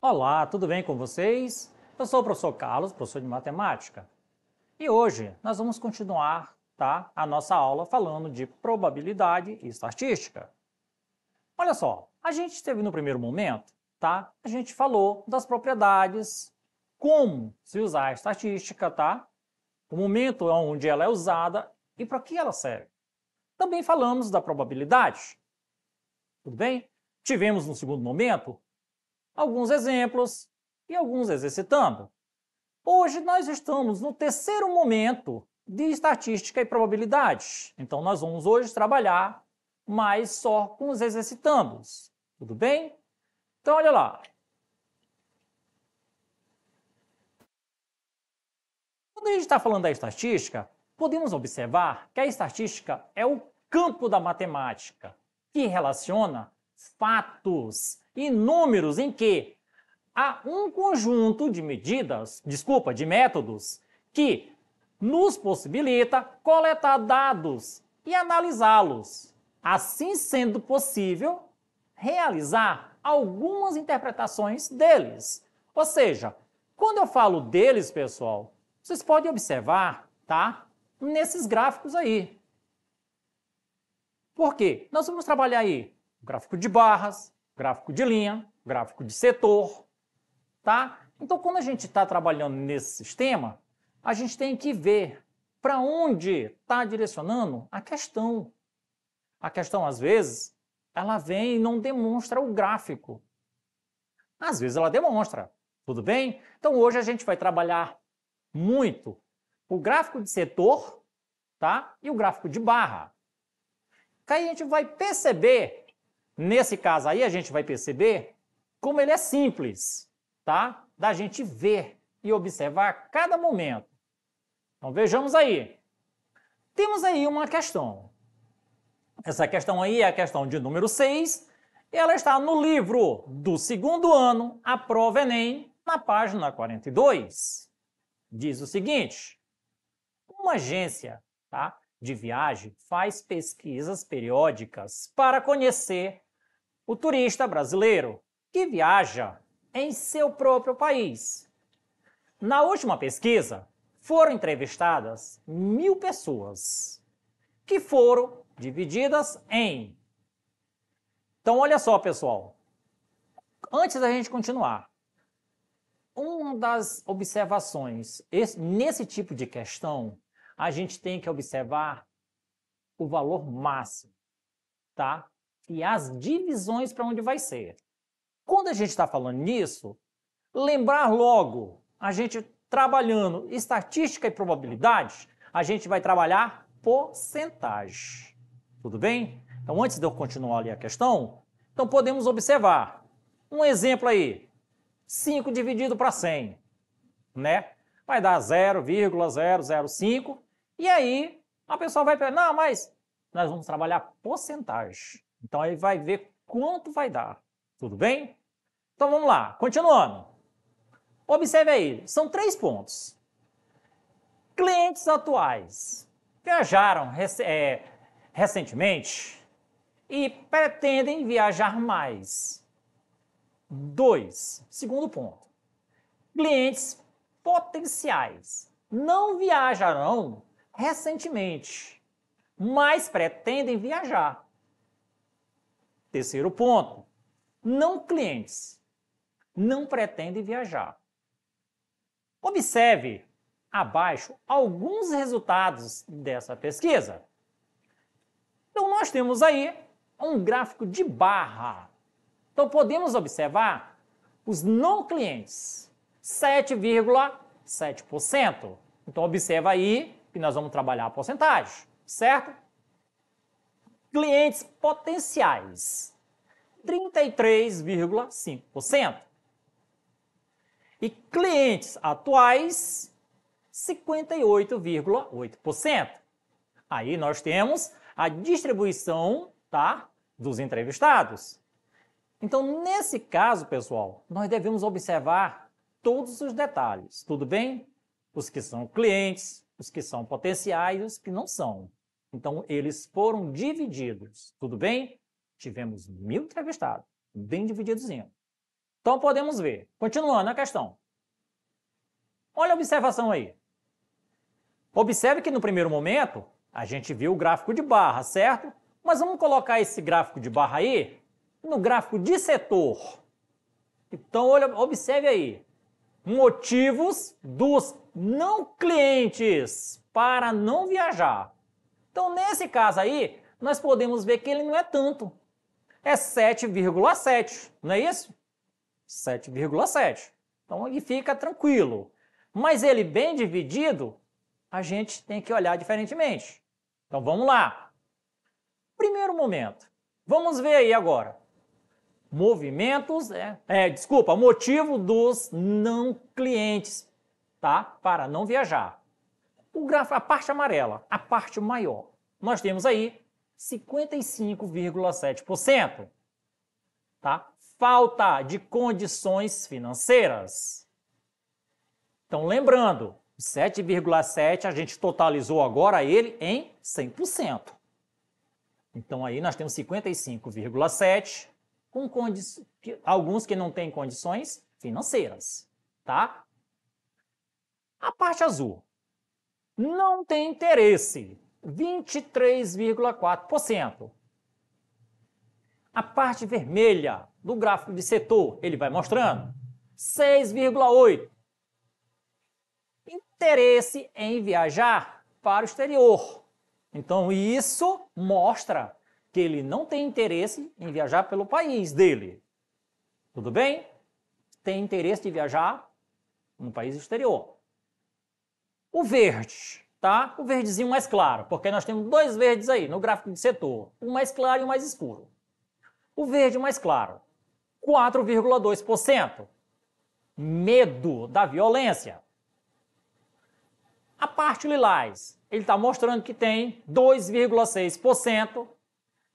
Olá, tudo bem com vocês? Eu sou o professor Carlos, professor de matemática. E hoje nós vamos continuar tá, a nossa aula falando de probabilidade e estatística. Olha só, a gente esteve no primeiro momento, tá? A gente falou das propriedades, como se usar a estatística, tá? O momento onde ela é usada e para que ela serve. Também falamos da probabilidade. Tudo bem? Tivemos no segundo momento alguns exemplos e alguns exercitando. Hoje nós estamos no terceiro momento de estatística e probabilidade. Então nós vamos hoje trabalhar mais só com os exercitandos. Tudo bem? Então olha lá. Quando a gente está falando da estatística, podemos observar que a estatística é o campo da matemática que relaciona fatos e números em que há um conjunto de medidas, desculpa, de métodos que nos possibilita coletar dados e analisá-los, assim sendo possível realizar algumas interpretações deles. Ou seja, quando eu falo deles, pessoal, vocês podem observar, tá? Nesses gráficos aí. Por quê? Nós vamos trabalhar aí gráfico de barras, gráfico de linha, gráfico de setor, tá? Então, quando a gente está trabalhando nesse sistema, a gente tem que ver para onde está direcionando a questão. A questão, às vezes, ela vem e não demonstra o gráfico. Às vezes ela demonstra, tudo bem? Então, hoje a gente vai trabalhar muito o gráfico de setor tá? e o gráfico de barra. Que aí a gente vai perceber Nesse caso aí, a gente vai perceber como ele é simples, tá? Da gente ver e observar cada momento. Então vejamos aí. Temos aí uma questão. Essa questão aí é a questão de número 6. Ela está no livro do segundo ano, a prova Enem, na página 42. Diz o seguinte: uma agência tá, de viagem faz pesquisas periódicas para conhecer o turista brasileiro que viaja em seu próprio país. Na última pesquisa, foram entrevistadas mil pessoas, que foram divididas em. Então, olha só, pessoal. Antes da gente continuar, uma das observações nesse tipo de questão, a gente tem que observar o valor máximo, tá? e as divisões para onde vai ser. Quando a gente está falando nisso, lembrar logo, a gente trabalhando estatística e probabilidade, a gente vai trabalhar porcentagem. Tudo bem? Então, antes de eu continuar ali a questão, então podemos observar. Um exemplo aí, 5 dividido para 100, né? Vai dar 0,005, e aí a pessoa vai pensar, não, mas nós vamos trabalhar porcentagem. Então aí vai ver quanto vai dar. Tudo bem? Então vamos lá, continuando. Observe aí, são três pontos. Clientes atuais viajaram é, recentemente e pretendem viajar mais. Dois, segundo ponto. Clientes potenciais não viajarão recentemente, mas pretendem viajar. Terceiro ponto, não clientes não pretendem viajar. Observe abaixo alguns resultados dessa pesquisa. Então, nós temos aí um gráfico de barra. Então, podemos observar os não clientes, 7,7%. Então, observa aí que nós vamos trabalhar a porcentagem, certo? clientes potenciais, 33,5%. E clientes atuais, 58,8%. Aí nós temos a distribuição, tá? dos entrevistados. Então, nesse caso, pessoal, nós devemos observar todos os detalhes, tudo bem? Os que são clientes, os que são potenciais e os que não são. Então, eles foram divididos, tudo bem? Tivemos mil entrevistados, bem divididos. Então, podemos ver. Continuando a questão. Olha a observação aí. Observe que no primeiro momento, a gente viu o gráfico de barra, certo? Mas vamos colocar esse gráfico de barra aí no gráfico de setor. Então, olha, observe aí. Motivos dos não clientes para não viajar. Então, nesse caso aí, nós podemos ver que ele não é tanto. É 7,7, não é isso? 7,7. Então, ele fica tranquilo. Mas ele bem dividido, a gente tem que olhar diferentemente. Então, vamos lá. Primeiro momento. Vamos ver aí agora movimentos, é, é, desculpa, motivo dos não clientes, tá? Para não viajar. O gráfico, a parte amarela, a parte maior, nós temos aí 55,7%, tá? Falta de condições financeiras. Então, lembrando, 7,7 a gente totalizou agora ele em 100%. Então aí nós temos 55,7 com alguns que não têm condições financeiras, tá? A parte azul não tem interesse, 23,4%. A parte vermelha do gráfico de setor, ele vai mostrando 6,8. Interesse em viajar para o exterior. Então isso mostra que ele não tem interesse em viajar pelo país dele. Tudo bem? Tem interesse de viajar no país exterior. O verde, tá? O verdezinho mais claro, porque nós temos dois verdes aí no gráfico de setor, um mais claro e um mais escuro. O verde mais claro, 4,2%. Medo da violência. A parte lilás, ele está mostrando que tem 2,6%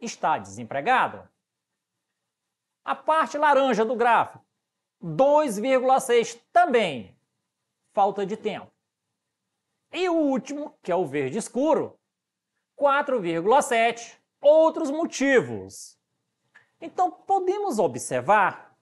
está desempregado. A parte laranja do gráfico, 2,6 também, falta de tempo. E o último, que é o verde escuro, 4,7, outros motivos. Então podemos observar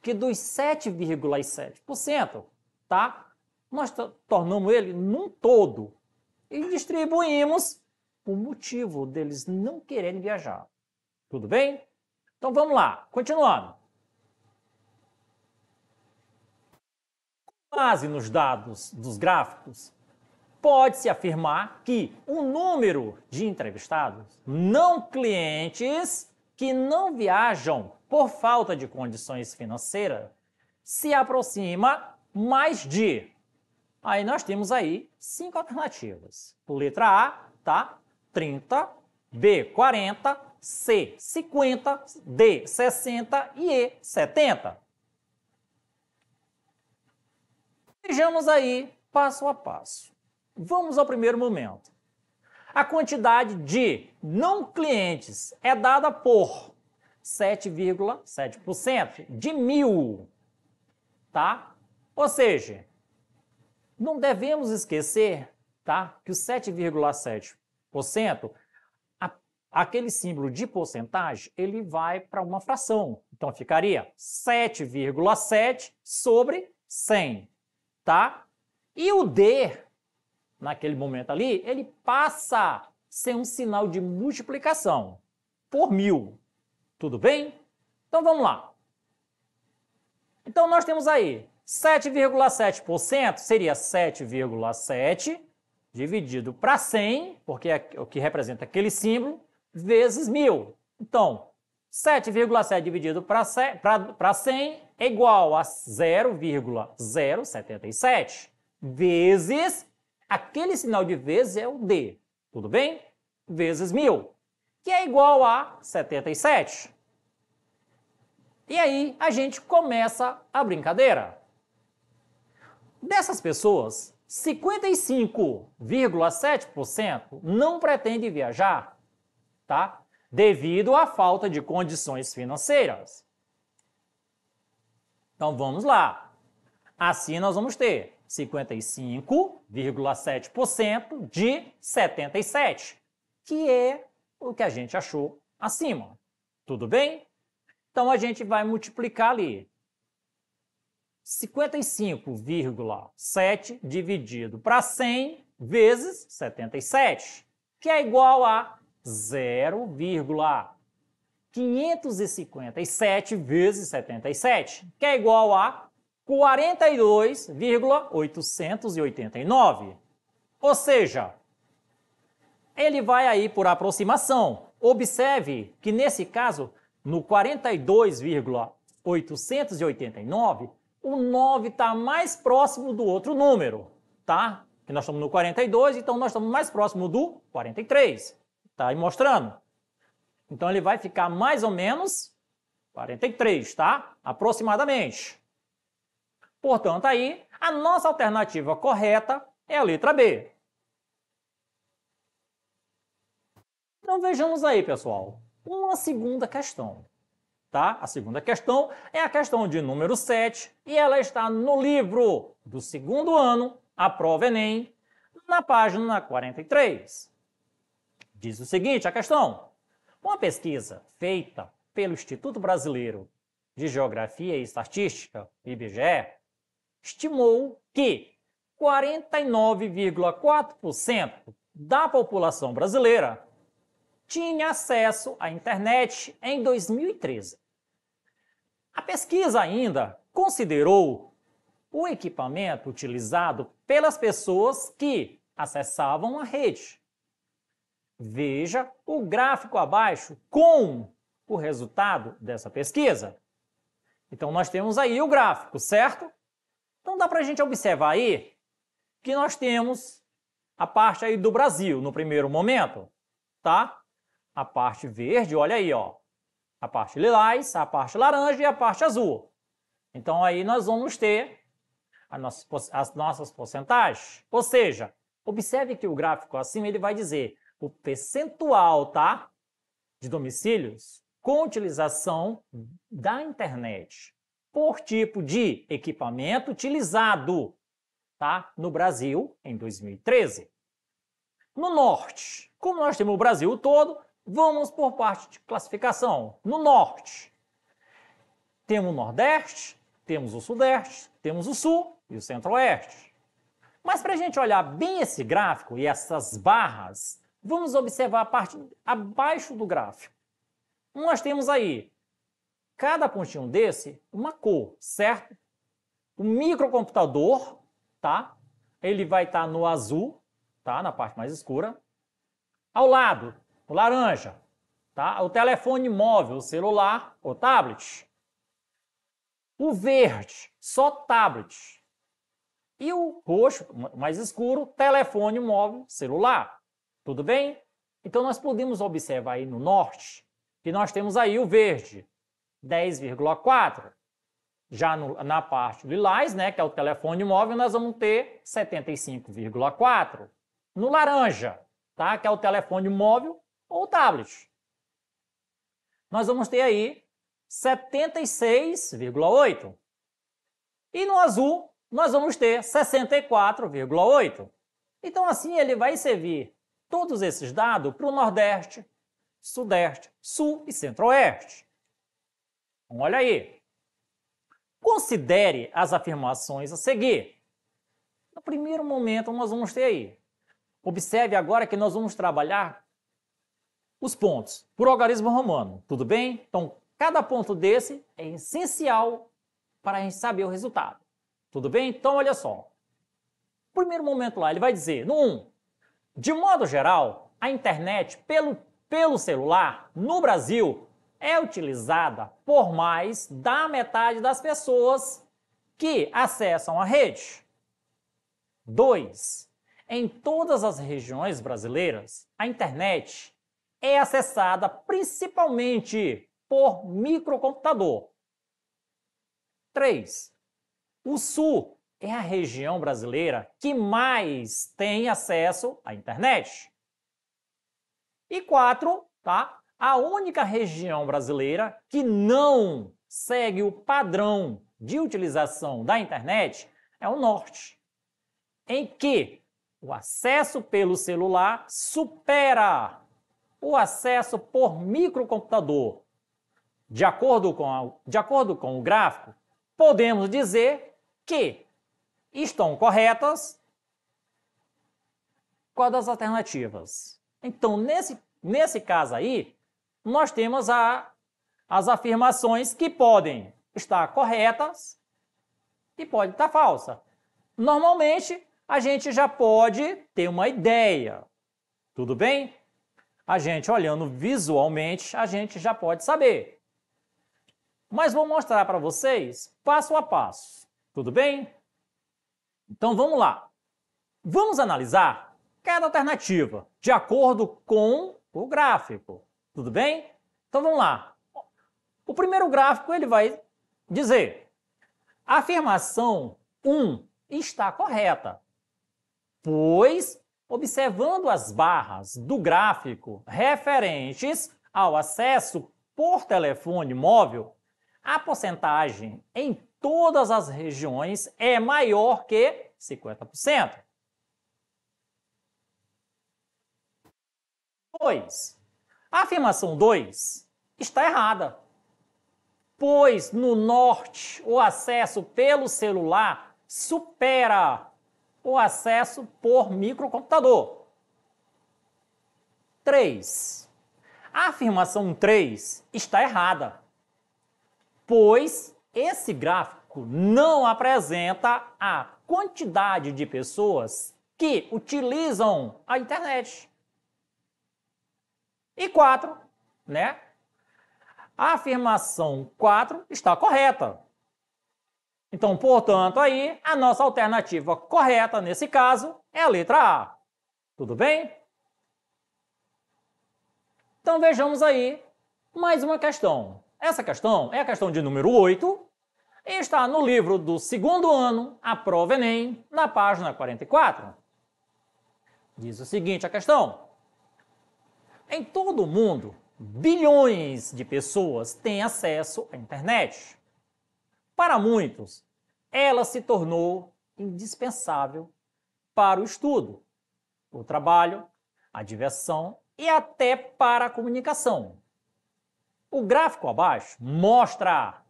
que dos 7,7%, tá? Nós tornamos ele num todo e distribuímos o motivo deles não quererem viajar. Tudo bem? Então vamos lá, continuando. Com base nos dados dos gráficos, pode-se afirmar que o número de entrevistados não clientes que não viajam por falta de condições financeiras se aproxima mais de. Aí nós temos aí cinco alternativas. Letra A, tá? 30, B 40, C 50, D 60 e E 70. Vejamos aí passo a passo. Vamos ao primeiro momento. A quantidade de não clientes é dada por 7,7% de mil, tá? Ou seja, não devemos esquecer, tá, que o 7,7 a, aquele símbolo de porcentagem, ele vai para uma fração. Então, ficaria 7,7 sobre 100, tá? E o D, naquele momento ali, ele passa a ser um sinal de multiplicação por mil. Tudo bem? Então, vamos lá. Então, nós temos aí 7,7% seria 7,7 dividido para 100, porque é o que representa aquele símbolo, vezes 1000. Então, 7,7 dividido para 100 é igual a 0,077 vezes aquele sinal de vezes é o D, tudo bem? Vezes 1000, que é igual a 77. E aí a gente começa a brincadeira. Dessas pessoas, 55,7% não pretende viajar, tá? devido à falta de condições financeiras. Então vamos lá. Assim nós vamos ter 55,7% de 77, que é o que a gente achou acima. Tudo bem? Então a gente vai multiplicar ali 55,7 dividido para 100 vezes 77, que é igual a 0,557 vezes 77, que é igual a 42,889. Ou seja, ele vai aí por aproximação. Observe que nesse caso, no 42,889, o 9 está mais próximo do outro número, tá? Que nós estamos no 42, então nós estamos mais próximo do 43. Está aí mostrando. Então ele vai ficar mais ou menos 43, tá? Aproximadamente. Portanto, aí, a nossa alternativa correta é a letra B. Então vejamos aí, pessoal, uma segunda questão. Tá? A segunda questão é a questão de número 7 e ela está no livro do segundo ano, a prova Enem, na página 43. Diz o seguinte, a questão. Uma pesquisa feita pelo Instituto Brasileiro de Geografia e Estatística, IBGE, estimou que 49,4% da população brasileira tinha acesso à internet em 2013. A pesquisa ainda considerou o equipamento utilizado pelas pessoas que acessavam a rede. Veja o gráfico abaixo com o resultado dessa pesquisa. Então, nós temos aí o gráfico, certo? Então dá para a gente observar aí que nós temos a parte aí do Brasil no primeiro momento, tá? A parte verde, olha aí, ó. A parte lilás, a parte laranja e a parte azul. Então aí nós vamos ter as nossas, as nossas porcentagens. Ou seja, observe que o gráfico acima ele vai dizer o percentual, tá? De domicílios com utilização da internet por tipo de equipamento utilizado tá? no Brasil em 2013. No norte, como nós temos o Brasil todo, vamos por parte de classificação. No norte, temos o Nordeste, temos o Sudeste, temos o Sul e o Centro-Oeste. Mas para a gente olhar bem esse gráfico e essas barras, vamos observar a parte abaixo do gráfico. Nós temos aí cada pontinho desse uma cor, certo? O microcomputador, tá? Ele vai estar tá no azul, tá? Na parte mais escura. Ao lado, o laranja, tá? O telefone móvel, o celular, o tablet. O verde, só tablet. E o roxo, mais escuro, telefone móvel, celular. Tudo bem? Então nós podemos observar aí no norte que nós temos aí o verde, 10,4. Já no, na parte lilás, né, que é o telefone móvel, nós vamos ter 75,4. No laranja, tá, que é o telefone móvel ou tablet. Nós vamos ter aí 76,8. E no azul, nós vamos ter 64,8. Então, assim, ele vai servir todos esses dados para o Nordeste, Sudeste, Sul e Centro-Oeste. Então, olha aí. Considere as afirmações a seguir. No primeiro momento, nós vamos ter aí. Observe agora que nós vamos trabalhar os pontos por algarismo romano, tudo bem? Então, cada ponto desse é essencial para a gente saber o resultado. Tudo bem? Então, olha só. Primeiro momento lá, ele vai dizer, no 1, de modo geral, a internet pelo, pelo celular no Brasil é utilizada por mais da metade das pessoas que acessam a rede. 2. Em todas as regiões brasileiras, a internet é acessada principalmente por microcomputador. 3. O Sul é a região brasileira que mais tem acesso à internet. E 4, tá? A única região brasileira que não segue o padrão de utilização da internet é o norte, em que o acesso pelo celular supera o acesso por microcomputador. De acordo com, a, de acordo com o gráfico, podemos dizer que estão corretas qual das alternativas. Então, nesse, nesse caso aí, nós temos a, as afirmações que podem estar corretas e pode estar falsa. Normalmente, a gente já pode ter uma ideia. Tudo bem? A gente olhando visualmente, a gente já pode saber. Mas vou mostrar para vocês passo a passo. Tudo bem? Então vamos lá. Vamos analisar cada alternativa de acordo com o gráfico. Tudo bem? Então vamos lá. O primeiro gráfico ele vai dizer: a afirmação 1 está correta, pois observando as barras do gráfico referentes ao acesso por telefone móvel, a porcentagem em todas as regiões é maior que 50%. 2. A afirmação 2 está errada, pois no norte o acesso pelo celular supera o acesso por microcomputador. 3. A afirmação 3 está errada, pois esse gráfico não apresenta a quantidade de pessoas que utilizam a internet. E 4, né? A afirmação 4 está correta. Então, portanto, aí a nossa alternativa correta nesse caso é a letra A. Tudo bem? Então vejamos aí mais uma questão. Essa questão é a questão de número 8 e está no livro do segundo ano, a prova Enem, na página 44. Diz o seguinte a questão. Em todo o mundo, bilhões de pessoas têm acesso à internet. Para muitos, ela se tornou indispensável para o estudo, o trabalho, a diversão e até para a comunicação. O gráfico abaixo mostra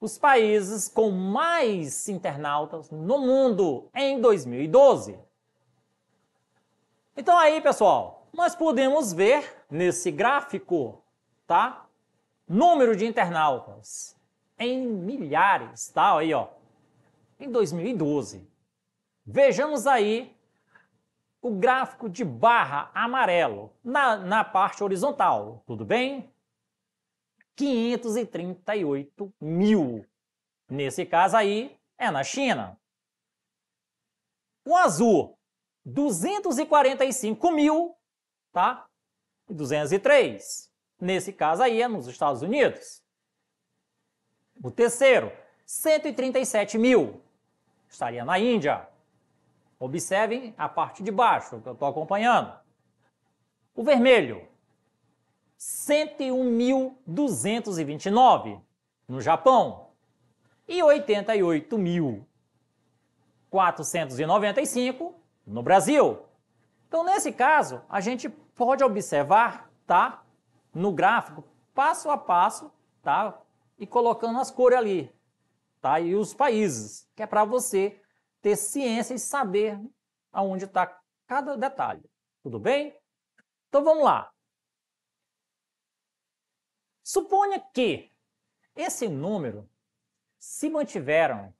os países com mais internautas no mundo em 2012. Então aí, pessoal, nós podemos ver nesse gráfico, tá? Número de internautas em milhares, tá? Aí, ó. Em 2012. Vejamos aí o gráfico de barra amarelo na, na parte horizontal, tudo bem? 538 mil. Nesse caso aí, é na China. O azul, 245 mil, tá? E 203. Nesse caso aí é nos Estados Unidos. O terceiro, 137 mil. Estaria na Índia. Observem a parte de baixo que eu estou acompanhando. O vermelho, 101.229 no Japão e 88.495 no Brasil. Então, nesse caso, a gente pode observar, tá? No gráfico, passo a passo, tá? E colocando as cores ali, tá? E os países, que é para você ter ciência e saber aonde está cada detalhe. Tudo bem? Então vamos lá. Suponha que esse número se mantiveram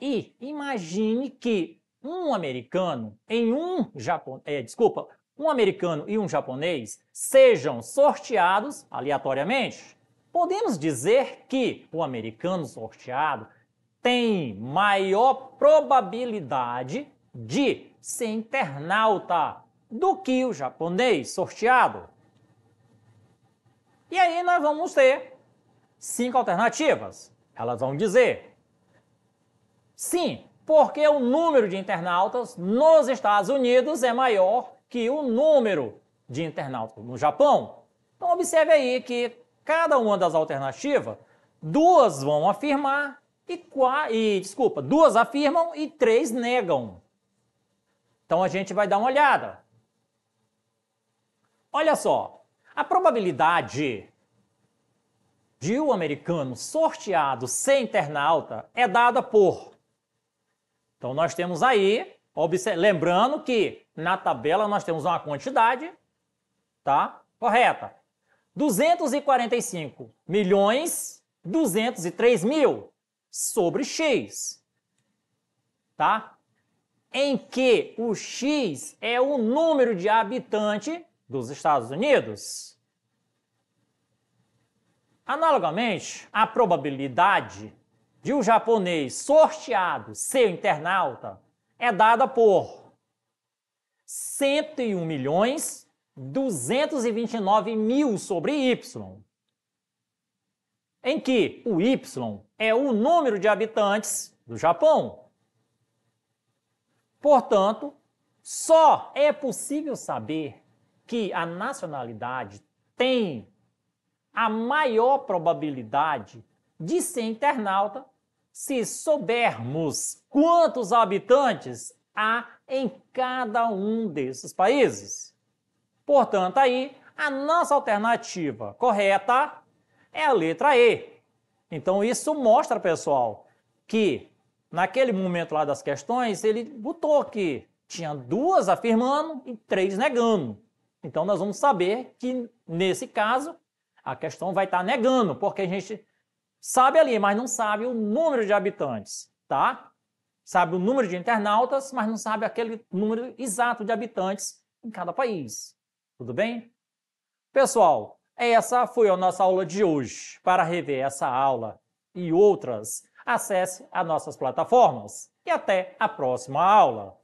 e imagine que um americano em um japonês, é, desculpa, um americano e um japonês sejam sorteados aleatoriamente. Podemos dizer que o americano sorteado tem maior probabilidade de ser internauta do que o japonês sorteado. E aí nós vamos ter cinco alternativas. Elas vão dizer sim, porque o número de internautas nos Estados Unidos é maior que o número de internautas no Japão. Então observe aí que cada uma das alternativas, duas vão afirmar e, e desculpa, duas afirmam e três negam. Então a gente vai dar uma olhada. Olha só, a probabilidade de o um americano sorteado ser internauta é dada por. Então nós temos aí, lembrando que na tabela nós temos uma quantidade, tá? Correta. 245 milhões 203 mil sobre x, tá? Em que o x é o número de habitante dos Estados Unidos. Analogamente, a probabilidade de um japonês sorteado ser internauta é dada por 101 milhões 229 mil sobre y, em que o y é o número de habitantes do Japão. Portanto, só é possível saber que a nacionalidade tem a maior probabilidade de ser internauta se soubermos quantos habitantes há em cada um desses países. Portanto, aí a nossa alternativa correta é a letra E. Então isso mostra, pessoal, que naquele momento lá das questões ele botou que tinha duas afirmando e três negando. Então nós vamos saber que, nesse caso, a questão vai estar negando, porque a gente sabe ali, mas não sabe o número de habitantes, tá? Sabe o número de internautas, mas não sabe aquele número exato de habitantes em cada país. Tudo bem? Pessoal, essa foi a nossa aula de hoje. Para rever essa aula e outras, acesse as nossas plataformas. E até a próxima aula.